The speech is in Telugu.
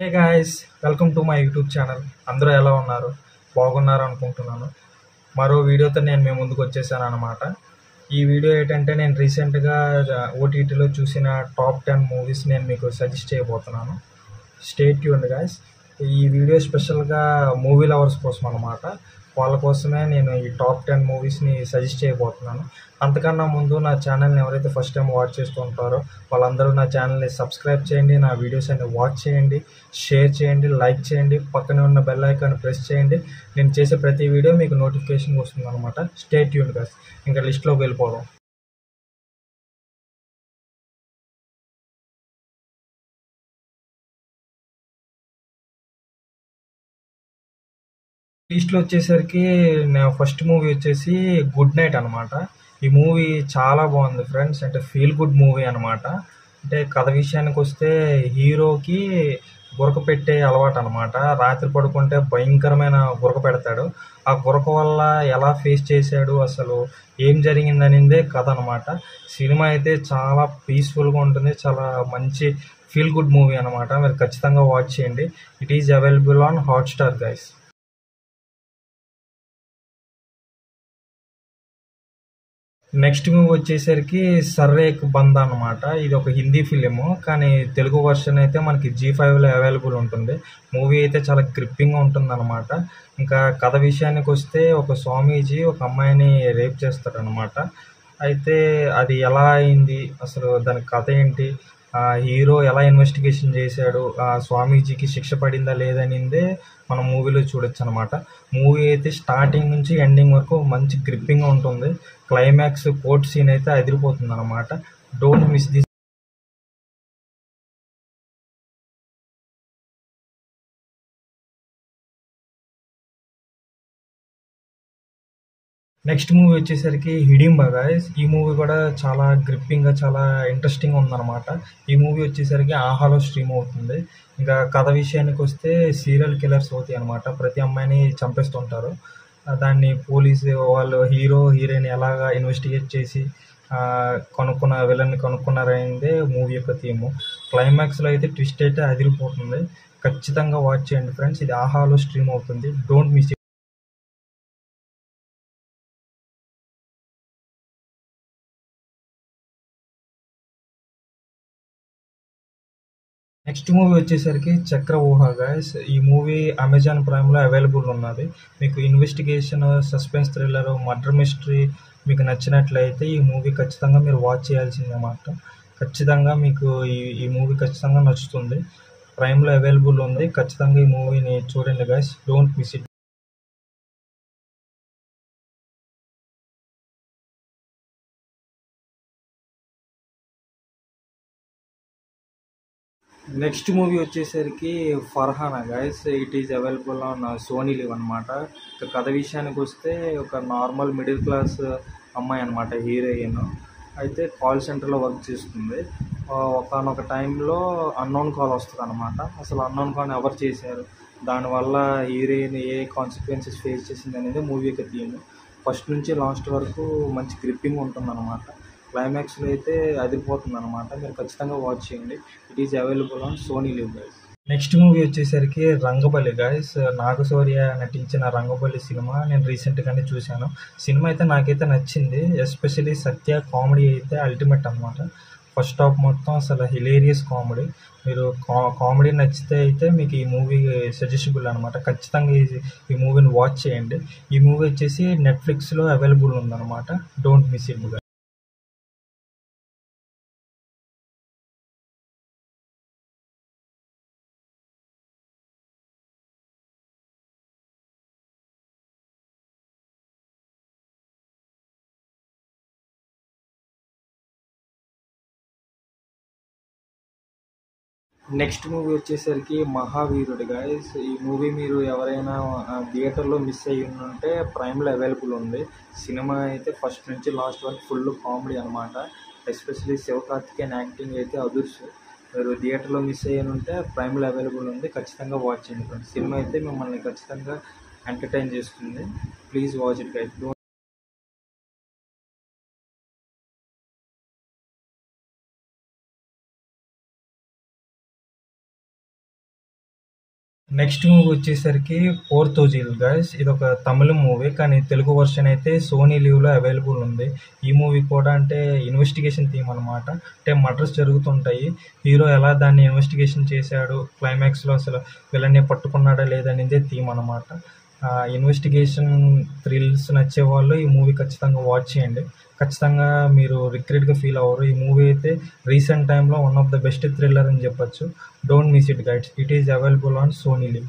Hey guys welcome to my YouTube channel అందరూ ఎలా ఉన్నారు? బాగున్నారు అనుకుంటున్నాను. మరో వీడియోతో నేను మీ ముందుకు వచ్చేసాను అనమాట ఈ వీడియో ఏంటంటే నేను రీసెంట్గా ఓటీటీలో చూసిన టాప్ టెన్ మూవీస్ నేను మీకు సజెస్ట్ చేయబోతున్నాను. స్టేట్ ట్యూన్ గాయస్ ఈ వీడియో స్పెషల్గా మూవీ లవర్స్ కోసం అనమాట వాళ్ళ కోసమే నేను ఈ టాప్ టెన్ మూవీస్ని సజెస్ట్ చేయబోతున్నాను. అంతకన్నా ముందు నా ఛానల్ని ఎవరైతే ఫస్ట్ టైం వాచ్ చేస్తూ ఉంటారో వాళ్ళందరూ నా ఛానల్ని సబ్స్క్రైబ్ చేయండి నా వీడియోస్ అన్ని వాచ్ చేయండి షేర్ చేయండి లైక్ చేయండి పక్కనే ఉన్న బెల్ ఐకాన్ ప్రెస్ చేయండి. నేను చేసే ప్రతి వీడియో మీకు నోటిఫికేషన్ వస్తుంది అనమాట స్టేట్ ట్యూన్ ఇంకా లిస్ట్లోకి వెళ్ళిపోవడం లిస్ట్లో వచ్చేసరికి నా ఫస్ట్ మూవీ వచ్చేసి గుడ్ నైట్ అనమాట ఈ మూవీ చాలా బాగుంది ఫ్రెండ్స్ అంటే ఫీల్ గుడ్ మూవీ అనమాట అంటే కథ విషయానికి వస్తే హీరోకి గురక పెట్టే అలవాటు అనమాట రాత్రి పడుకుంటే భయంకరమైన గురక పెడతాడు. ఆ గురక వల్ల ఎలా ఫేస్ చేశాడు అసలు ఏం జరిగిందనిందే కథ అనమాట సినిమా అయితే చాలా పీస్ఫుల్గా ఉంటుంది. చాలా మంచి ఫీల్ గుడ్ మూవీ అనమాట మీరు ఖచ్చితంగా వాచ్ చేయండి. It is available on Hotstar guys next movie వచ్చేసరికి సర్రేక్ బంద్ అనమాట ఇది ఒక హిందీ ఫిలిము కానీ తెలుగు వర్షన్ అయితే మనకి జీ ఫైవ్లో అవైలబుల్ ఉంటుంది. మూవీ అయితే చాలా గ్రిప్పింగ్గా ఉంటుంది అనమాట ఇంకా కథ విషయానికి వస్తే ఒక స్వామీజీ ఒక అమ్మాయిని రేప్ చేస్తాడనమాట అయితే అది ఎలా అయింది? అసలు దాని కథ ఏంటి? ఆ హీరో ఎలా ఇన్వెస్టిగేషన్ చేశాడు? ఆ స్వామీజీకి శిక్ష పడిందా లేదనిందే మనం మూవీలో చూడొచ్చు అనమాట మూవీ అయితే స్టార్టింగ్ నుంచి ఎండింగ్ వరకు మంచి గ్రిప్పింగ్ ఉంటుంది. క్లైమాక్స్ కోర్ట్ సీన్ అయితే అదిరిపోతుంది అనమాట don't miss this next movie వచ్చేసరికి హిడింబా గాయస్ ఈ మూవీ కూడా చాలా గ్రిప్పింగ్గా చాలా ఇంట్రెస్టింగ్ ఉందన్నమాట. ఈ మూవీ వచ్చేసరికి ఆహాలో స్ట్రీమ్ అవుతుంది. ఇంకా కథ విషయానికి వస్తే సీరియల్ కిల్లర్స్ అవుతాయి అనమాట ప్రతి అమ్మాయిని చంపేస్తుంటారు. దాన్ని పోలీసు వాళ్ళు హీరో హీరోయిన్ ఎలాగా ఇన్వెస్టిగేట్ చేసి కనుక్కున్న విలన్ని కనుక్కున్నారైందే మూవీ యొక్క థీము క్లైమాక్స్లో అయితే ట్విస్ట్ అయితే అదిరిపోతుంది. ఖచ్చితంగా వాచ్ చేయండి ఫ్రెండ్స్ ఇది ఆహాలో స్ట్రీమ్ అవుతుంది. డోంట్ మిస్ నెక్స్ట్ మూవీ వచ్చేసరికి చక్ర ఊహ గాయస్ ఈ మూవీ అమెజాన్ ప్రైమ్లో అవైలబుల్ ఉన్నది. మీకు investigation suspense thriller murder mystery మీకు నచ్చినట్లయితే ఈ మూవీ ఖచ్చితంగా మీరు వాచ్ చేయాల్సిందన్నమాట ఖచ్చితంగా మీకు ఈ ఈ మూవీ ఖచ్చితంగా నచ్చుతుంది. ప్రైమ్లో అవైలబుల్ ఉంది. ఖచ్చితంగా ఈ మూవీని చూడండి guys don't miss it next movie వచ్చేసరికి Farhana. Guys it is available on Sony Liv అనమాట కథ విషయానికి వస్తే ఒక నార్మల్ మిడిల్ క్లాస్ అమ్మాయి అనమాట హీరోయిన్ అయితే కాల్ సెంటర్లో వర్క్ చేస్తుంది. ఒకనొక టైంలో అన్నోన్ కాల్ వస్తుంది అనమాట అసలు అన్నోన్ కాల్ ఎవరు చేశారు? దానివల్ల హీరోయిన్ ఏ కాన్సిక్వెన్సెస్ ఫేస్ చేసింది అనేది మూవీ యొక్క థీమ్ ఫస్ట్ నుంచి లాస్ట్ వరకు మంచి గ్రిప్పింగ్ ఉంటుంది అనమాట క్లైమాక్స్లో అయితే అదిరిపోతుంది అనమాట మీరు ఖచ్చితంగా వాచ్ చేయండి. It is available on Sony Liv guys next movie వచ్చేసరికి రంగబలి గైస్ నాగశౌర్య నటించిన రంగబలి సినిమా నేను రీసెంట్గానే చూశాను. సినిమా అయితే నాకైతే నచ్చింది. ఎస్పెషలీ సత్య కామెడీ అయితే అల్టిమేట్ అనమాట ఫస్ట్ హాఫ్ మొత్తం అసలు హిలేరియస్ కామెడీ. మీరు కా కామెడీ నచ్చితే అయితే మీకు ఈ మూవీ సజెషబుల్ అనమాట ఖచ్చితంగా ఈ ఈ మూవీని వాచ్ చేయండి. ఈ మూవీ వచ్చేసి నెట్ఫ్లిక్స్లో అవైలబుల్ ఉందన్నమాట. Don't miss it next movie వచ్చేసరికి మహావీరుడు గాయస్ ఈ మూవీ మీరు ఎవరైనా థియేటర్లో మిస్ అయ్యి ఉంటే ప్రైమ్లో అవైలబుల్ ఉంది. సినిమా అయితే ఫస్ట్ నుంచి లాస్ట్ వరకు ఫుల్ కామెడీ అనమాట ఎస్పెషలీ శివకార్తికేయన్ యాక్టింగ్ అయితే అదుర్సు. మీరు థియేటర్లో మిస్ అయ్యి ఉంటే ప్రైమ్లో అవైలబుల్ ఉంది. ఖచ్చితంగా వాచ్ చేయండి సినిమా అయితే మిమ్మల్ని ఖచ్చితంగా ఎంటర్టైన్ చేస్తుంది. Please watch it guys next movie వచ్చేసరికి పోర్తోజిల్ గైస్ ఇది ఒక తమిళ మూవీ కానీ తెలుగు వర్షన్ అయితే సోనీ లీవ్లో అవైలబుల్ ఉంది. ఈ మూవీ కూడా అంటే ఇన్వెస్టిగేషన్ థీమ్ అనమాట అంటే మర్డర్స్ జరుగుతుంటాయి. హీరో ఎలా దాన్ని ఇన్వెస్టిగేషన్ చేశాడు? క్లైమాక్స్లో అసలు వీళ్ళని పట్టుకున్నాడా లేదనేదే థీమ్ అనమాట ఇన్వెస్టిగేషన్ థ్రిల్స్ నచ్చే వాళ్ళు ఈ మూవీ ఖచ్చితంగా వాచ్ చేయండి. ఖచ్చితంగా మీరు రిక్రెట్గా ఫీల్ అవ్వరు. ఈ మూవీ అయితే రీసెంట్ టైంలో one of the best thriller అని చెప్పొచ్చు. Don't miss it guys it is available on Sony Liv